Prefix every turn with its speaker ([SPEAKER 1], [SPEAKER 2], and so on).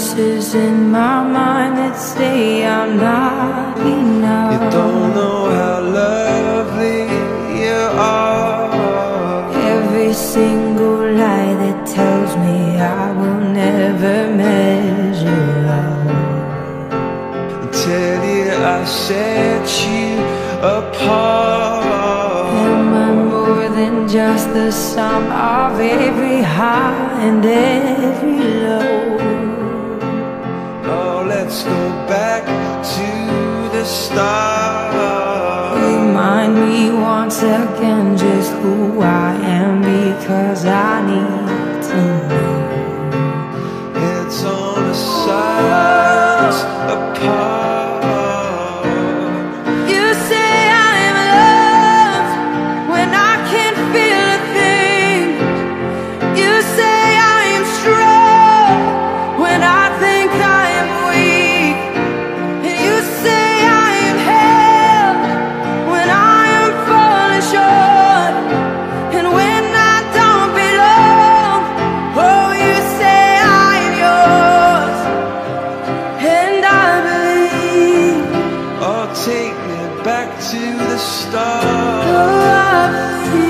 [SPEAKER 1] voices in my mind that say I'm not enough.
[SPEAKER 2] You don't know how lovely you are.
[SPEAKER 1] Every single lie that tells me I will never measure up.
[SPEAKER 2] Tell you I set you apart.
[SPEAKER 1] Am I more than just the sum of every high and every again just who I am because I need to know.
[SPEAKER 2] It's on the sides apart. Take me back to the start.
[SPEAKER 1] Oh,